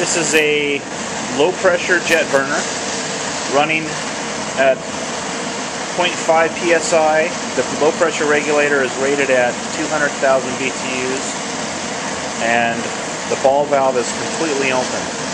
This is a low pressure jet burner running at 0.5 psi. The low pressure regulator is rated at 200,000 BTUs and the ball valve is completely open.